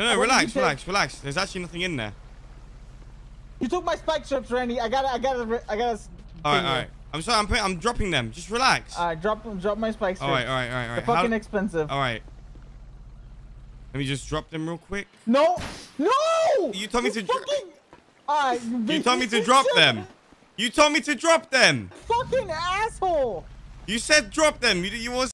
No, no, relax, relax, relax. There's actually nothing in there. You took my spike strips, Randy. I gotta, I gotta, I gotta. All right, all right. I'm sorry. I'm putting, I'm dropping them. Just relax. All right, drop, drop my spike strips. All right, all right, all right. All right. They're fucking How... expensive. All right. Let me just drop them real quick. No, no. You told me to drop. Fucking. You, told me to drop them. You told me to drop them. Fucking asshole. You said drop them. You, you was